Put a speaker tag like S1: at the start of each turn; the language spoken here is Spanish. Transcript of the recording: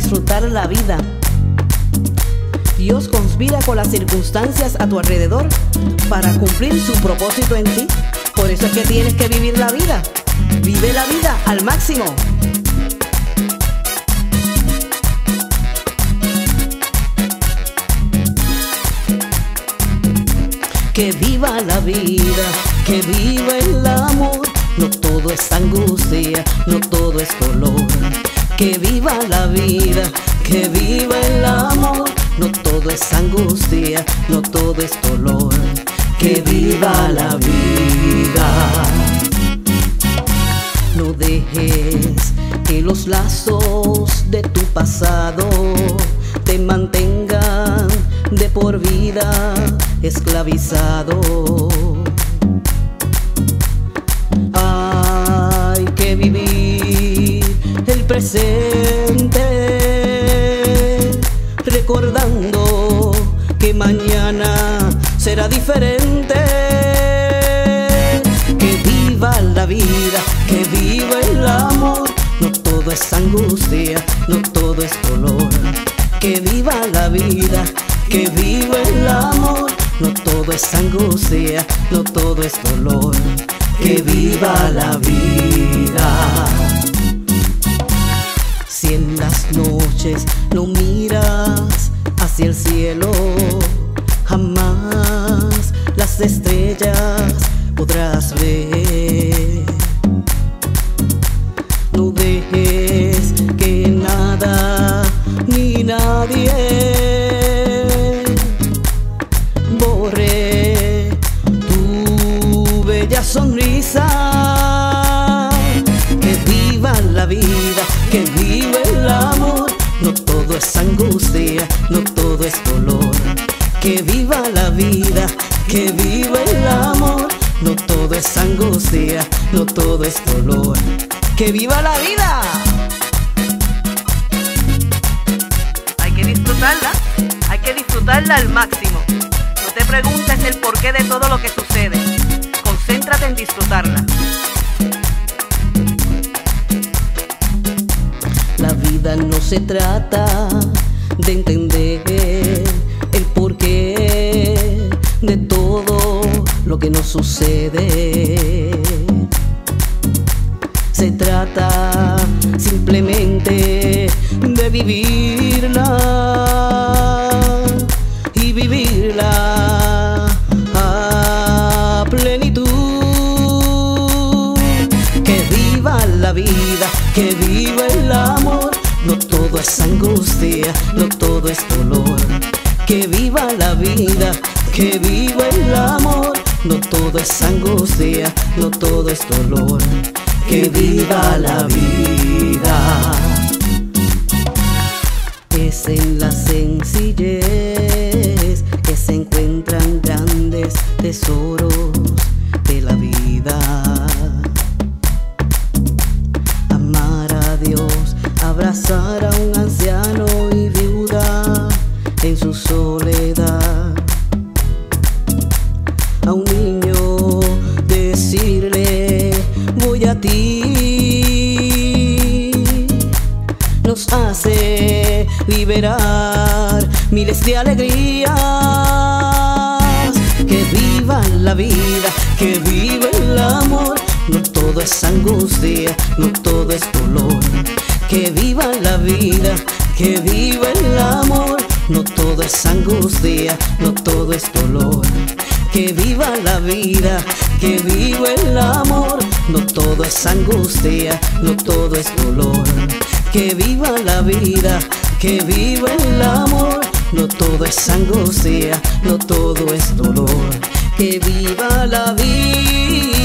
S1: disfrutar la vida. Dios conspira con las circunstancias a tu alrededor para cumplir su propósito en ti. Por eso es que tienes que vivir la vida. Vive la vida al máximo. Que viva la vida, que viva el amor. No todo es angustia, no todo es dolor. Que viva la vida, que viva el amor. No todo es angustia, no todo es dolor. Que viva la vida. No dejes que los lazos de tu pasado te mantengan de por vida esclavizado. Presente, recordando que mañana será diferente. Que viva la vida, que viva el amor. No todo es angustia, no todo es dolor. Que viva la vida, que viva el amor. No todo es angustia, no todo es dolor. Que viva la vida. Noches no miras hacia el cielo, jamás las estrellas podrás ver. No dejes que nada ni nadie borre tu bella sonrisa. Que viva la vida, que Que viva la vida, que viva el amor. No todo es angustia, no todo es dolor. Que viva la vida. Hay que disfrutarla, hay que disfrutarla al máximo. No te preguntes el porqué de todo lo que sucede. Concéntrate en disfrutarla. La vida no se trata de entender sucede. Se trata simplemente de vivirla y vivirla a plenitud. Que viva la vida, que viva el amor. No todo es angustia, no todo es dolor. Que viva la vida, que viva el amor. No todo es angustia, no todo es dolor. Que viva la vida. Nos hace liberar miles de alegrías. Que viva la vida, que viva el amor. No todo es angustia, no todo es dolor. Que viva la vida, que viva el amor. No todo es angustia, no todo es dolor. Que viva la vida, que viva el amor. No todo es angustia, no todo es dolor. Que viva la vida, que viva el amor. No todo es angustia, no todo es dolor. Que viva la vida.